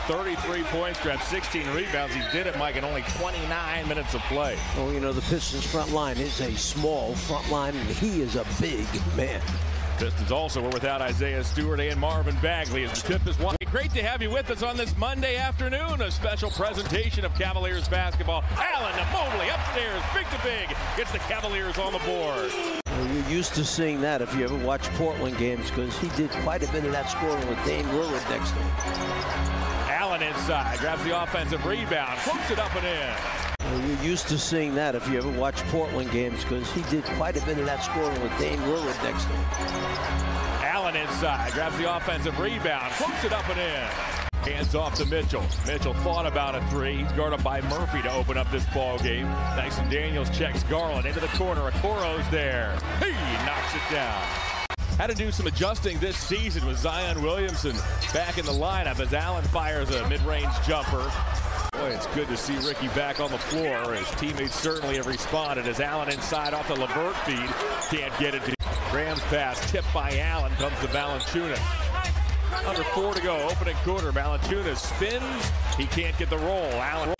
33 points, grabbed 16 rebounds. He did it, Mike, in only 29 minutes of play. Well, you know, the Pistons front line is a small front line, and he is a big man. Pistons also were without Isaiah Stewart and Marvin Bagley as the tip is one. Great to have you with us on this Monday afternoon. A special presentation of Cavaliers basketball. Allen to Mobley upstairs, big to big, gets the Cavaliers on the board. Well, you're used to seeing that if you ever watch Portland games because he did quite a bit of that scoring with Dame Lillard next to him. Allen inside, grabs the offensive rebound, hooks it up and in. Well, you're used to seeing that if you ever watch Portland games because he did quite a bit of that scoring with Dame Lillard next to him. Allen inside, grabs the offensive rebound, hooks it up and in. Hands off to Mitchell. Mitchell thought about a three. He's guarded by Murphy to open up this ball game. Dyson Daniels checks Garland into the corner. Okoro's there. He knocks it down. Had to do some adjusting this season with Zion Williamson back in the lineup as Allen fires a mid-range jumper. Boy, it's good to see Ricky back on the floor. His teammates certainly have responded as Allen inside off the LeVert feed. Can't get it to Graham's pass tipped by Allen comes to Valanciunas. Under four to go, opening quarter. Valanciunas spins. He can't get the roll. Allen.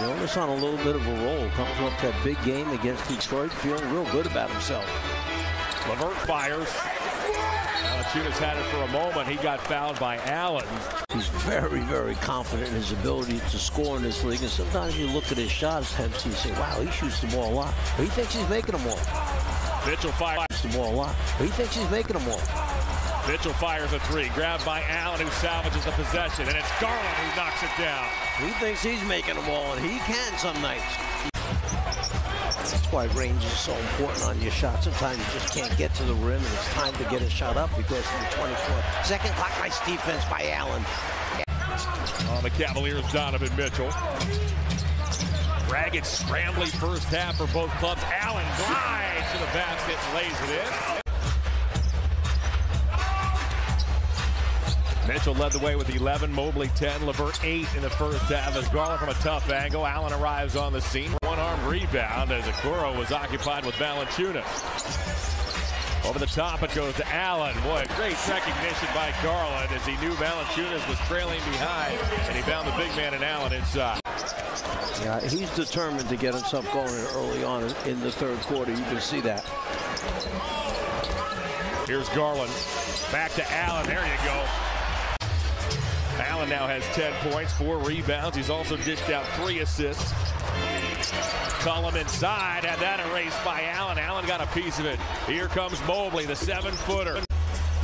Jonas on a little bit of a roll. Comes off that big game against Detroit, feeling real good about himself. LeVert fires. Valanciunas had it for a moment. He got fouled by Allen. He's very, very confident in his ability to score in this league. And sometimes you look at his shots, and you say, wow, he shoots the ball a lot. But he thinks he's making them all. Mitchell fires. The ball a lot. But he thinks he's making them all. Mitchell fires a three. Grabbed by Allen, who salvages the possession. And it's Garland who knocks it down. He thinks he's making them all, and he can some nights. That's why range is so important on your shot. Sometimes you just can't get to the rim, and it's time to get a shot up because of the 24. Second clock, nice defense by Allen. On the Cavaliers, Donovan Mitchell. Ragged, scrambling first half for both clubs. Allen glides to the basket and lays it in. Mitchell led the way with 11, Mobley 10, LeVert 8 in the first half as Garland from a tough angle. Allen arrives on the scene. Rebound as Okoro was occupied with Valanciunas. Over the top it goes to Allen. Boy, great recognition by Garland as he knew Valanciunas was trailing behind and he found the big man in Allen inside. Yeah, he's determined to get himself going early on in the third quarter. You can see that. Here's Garland. Back to Allen. There you go. Allen now has 10 points, four rebounds. He's also dished out three assists. Cullum inside, had that erased by Allen. Allen got a piece of it. Here comes Mobley, the seven-footer.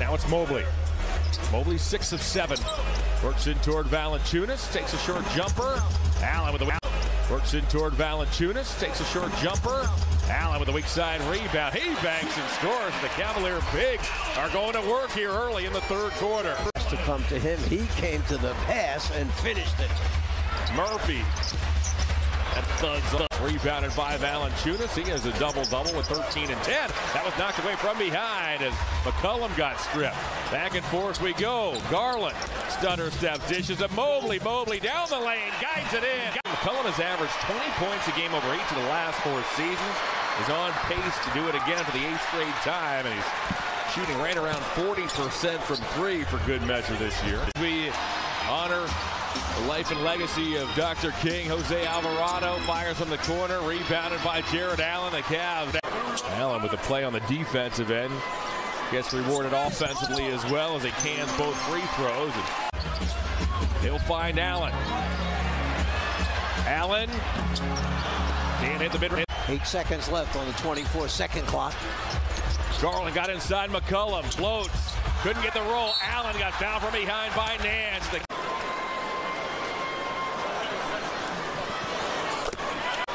Now it's Mobley. Mobley six of seven. Works in toward Valanciunas, takes a short jumper. Allen with the works in toward Valanciunas, takes a short jumper. Allen with a weak side rebound. He banks and scores. The Cavalier Bigs are going to work here early in the third quarter. To come to him, he came to the pass and finished it. Murphy. That thuds up. Rebounded by Valanciunas. He has a double-double with 13 and 10. That was knocked away from behind as McCollum got stripped. Back and forth we go. Garland. Stutter steps, dishes to Mobley. Mobley down the lane, guides it in. McCollum has averaged 20 points a game over each of the last four seasons. Is on pace to do it again for the eighth straight time, and he's shooting right around 40% from three for good measure this year. We honor the life and legacy of Dr. King. Jose Alvarado fires from the corner, rebounded by Jarrett Allen. The Cavs. Allen with a play on the defensive end. Gets rewarded offensively as well as he cans both free throws. And he'll find Allen. Allen can't hit the mid. Eight seconds left on the 24-second clock. Garland got inside McCollum, floats, couldn't get the roll. Allen got fouled from behind by Nance. The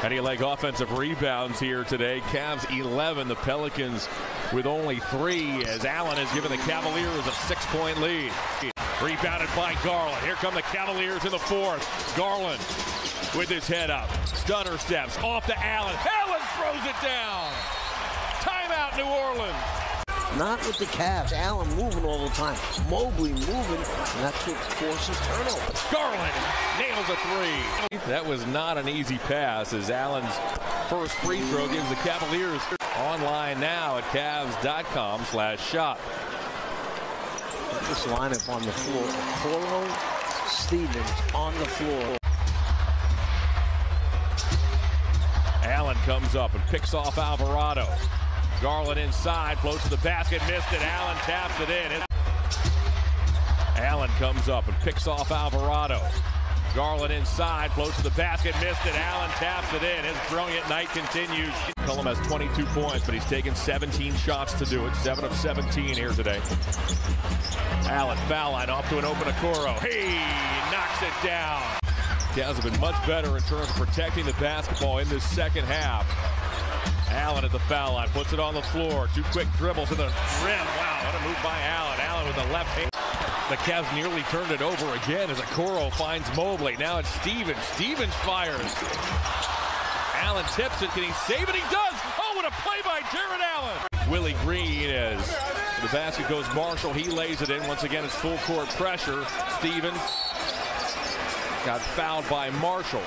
Penny leg offensive rebounds here today. Cavs 11, the Pelicans with only three as Allen has given the Cavaliers a six-point lead. Rebounded by Garland. Here come the Cavaliers in the fourth. Garland with his head up. Stunner steps off to Allen. Allen throws it down. Timeout New Orleans. Not with the Cavs. Allen moving all the time. Mobley moving, and that's what forces turnovers. Garland nails a three. That was not an easy pass as Allen's first free throw gives the Cavaliers online now at Cavs.com slash shop. This lineup on the floor. Okoro, Stevens on the floor. Allen comes up and picks off Alvarado. Garland inside, floats to the basket, missed it. Allen taps it in. Allen comes up and picks off Alvarado. Garland inside, floats to the basket, missed it. Allen taps it in. His brilliant night continues. Cullum has 22 points, but he's taken 17 shots to do it. 7 of 17 here today. Allen foul line off to an open Okoro. He knocks it down. Cavs have been much better in terms of protecting the basketball in this second half. Allen at the foul line, puts it on the floor. Two quick dribbles to the rim. Wow, what a move by Allen. Allen with the left hand. The Cavs nearly turned it over again as Okoro finds Mobley. Now it's Stevens. Stevens fires. Allen tips it. Can he save it? He does. Oh, what a play by Jarrett Allen. Willie Green as the basket goes Marshall. He lays it in. Once again, it's full court pressure. Stevens got fouled by Marshall.